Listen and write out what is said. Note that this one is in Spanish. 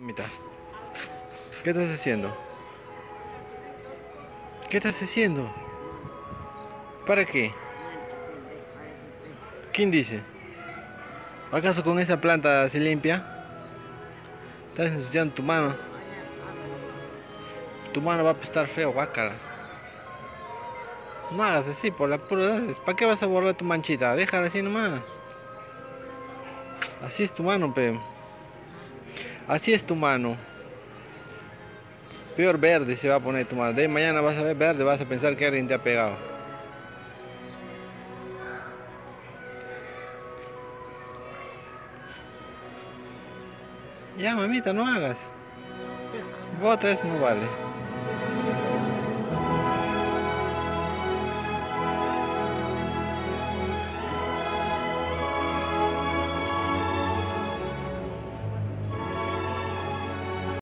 Mamita, ¿qué estás haciendo? ¿Qué estás haciendo? ¿Para qué? ¿Quién dice? ¿Acaso con esa planta se limpia? Estás ensuciando tu mano. Tu mano va a estar feo, guácala. No hagas así, por la pura... ¿Para qué vas a borrar tu manchita? Déjala así nomás. Así es tu mano, pe. Así es tu mano. Peor verde se va a poner tu mano. De mañana vas a ver verde, vas a pensar que alguien te ha pegado. Ya, mamita, no hagas. Botas no vale.